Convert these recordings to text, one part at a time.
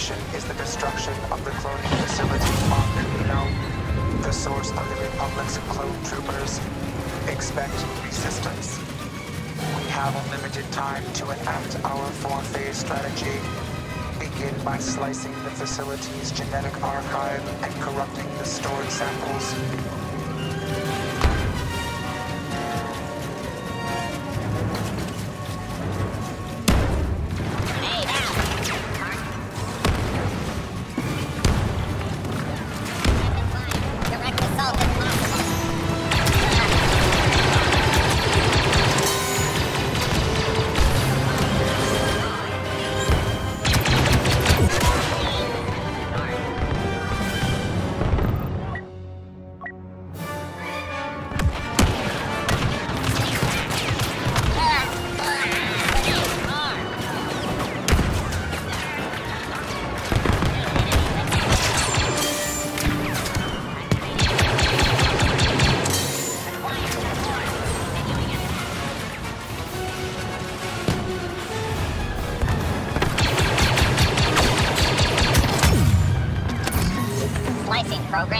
mission is the destruction of the cloning facility on Kamino, the source of the Republic's clone troopers. Expect resistance. We have a limited time to enact our four-phase strategy. Begin by slicing the facility's genetic archive and corrupting the stored samples.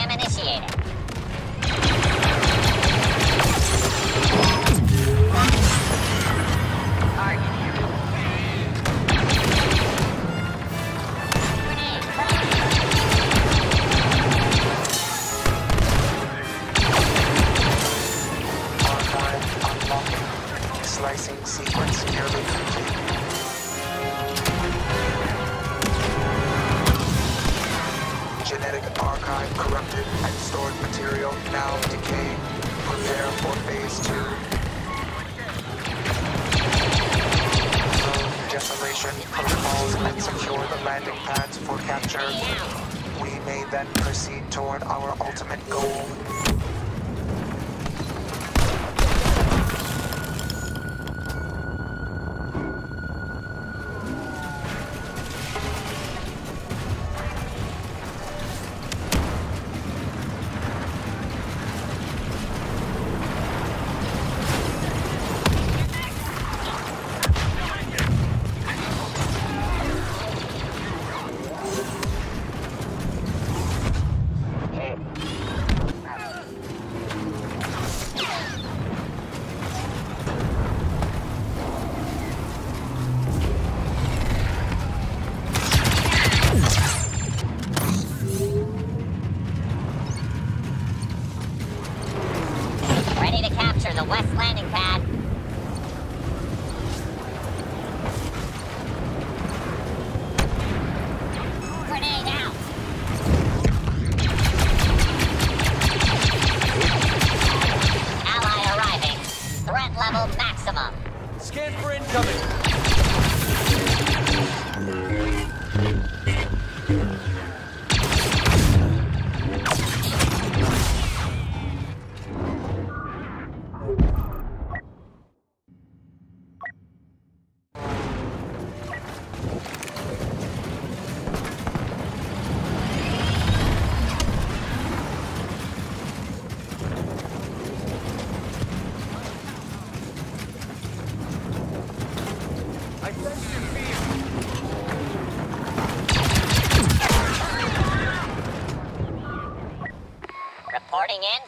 Program initiated. Stored material now decaying. Prepare for phase two. Load desolation protocols and secure the landing pads for capture. We may then proceed toward our ultimate goal.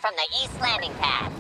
From the east landing pad.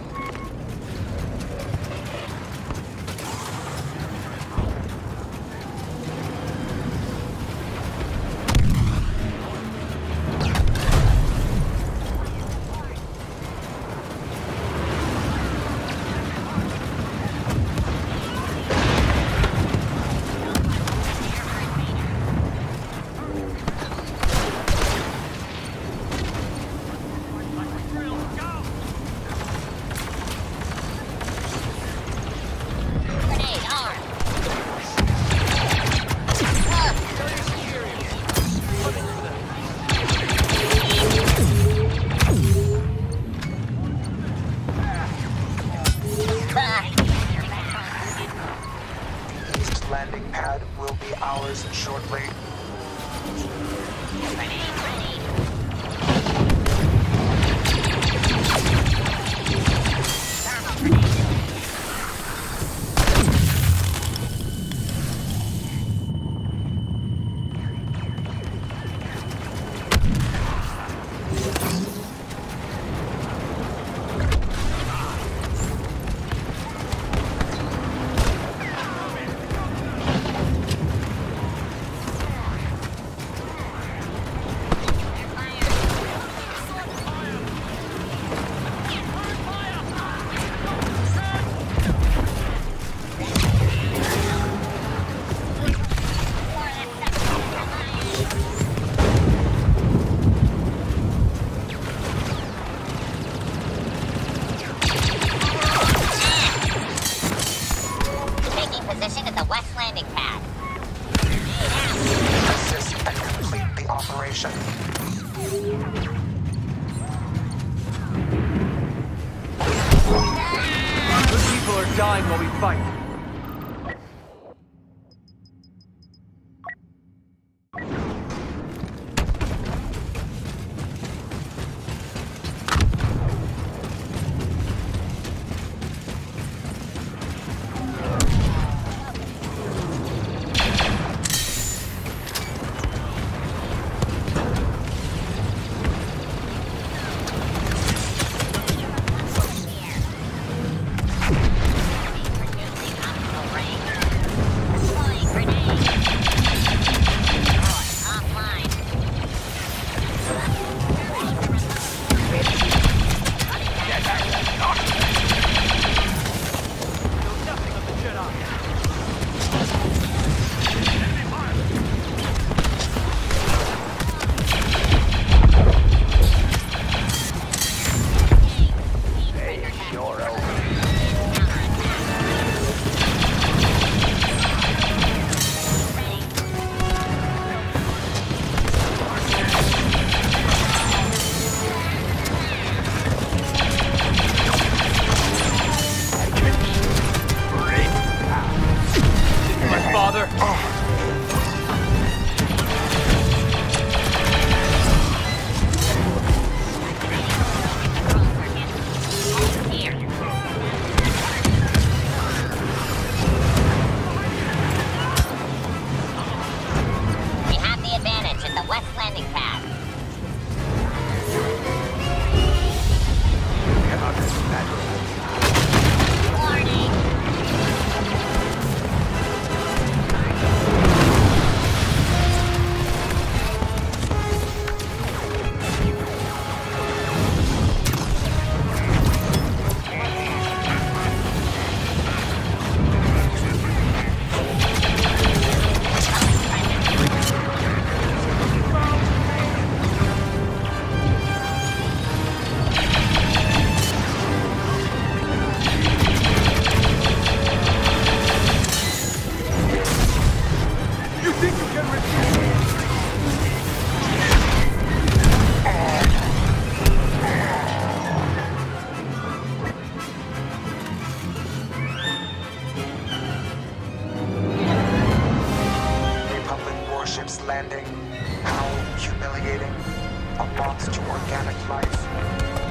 action. Good people are dying while we fight. that. landing. How humiliating. A box to organic life.